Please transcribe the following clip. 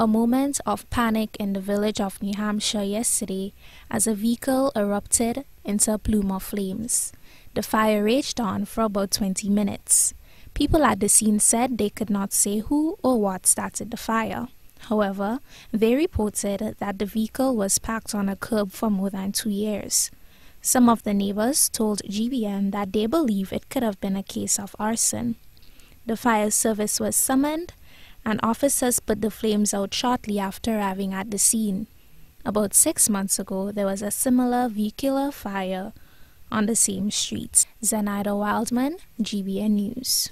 A moment of panic in the village of New Hampshire yesterday as a vehicle erupted into a plume of flames. The fire raged on for about 20 minutes. People at the scene said they could not say who or what started the fire. However, they reported that the vehicle was parked on a curb for more than two years. Some of the neighbors told GBN that they believe it could have been a case of arson. The fire service was summoned and officers put the flames out shortly after arriving at the scene. About six months ago, there was a similar vehicular fire on the same streets. Zenaida Wildman, GBN News.